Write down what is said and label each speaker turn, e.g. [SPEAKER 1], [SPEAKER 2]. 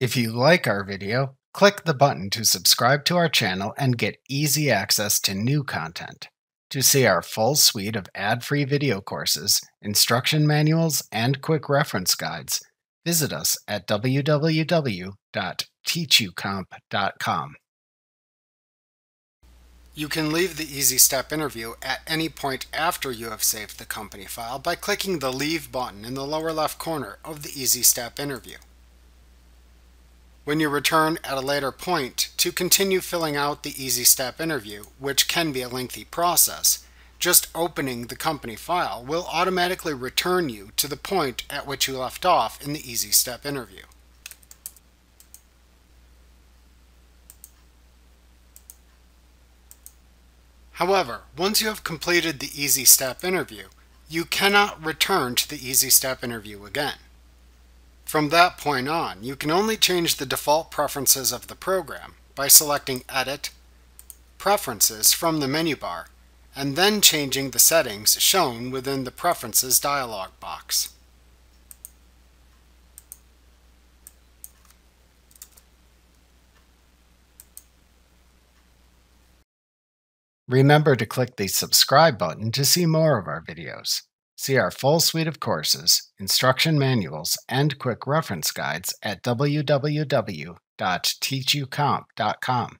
[SPEAKER 1] If you like our video, click the button to subscribe to our channel and get easy access to new content. To see our full suite of ad-free video courses, instruction manuals, and quick reference guides, visit us at www.teachucomp.com. You can leave the Easy Step interview at any point after you have saved the company file by clicking the Leave button in the lower left corner of the Easy Step interview. When you return at a later point to continue filling out the Easy Step interview, which can be a lengthy process, just opening the company file will automatically return you to the point at which you left off in the Easy Step interview. However, once you have completed the Easy Step interview, you cannot return to the Easy Step interview again. From that point on, you can only change the default preferences of the program by selecting Edit, Preferences from the menu bar, and then changing the settings shown within the Preferences dialog box. Remember to click the subscribe button to see more of our videos. See our full suite of courses, instruction manuals, and quick reference guides at www.teachucomp.com.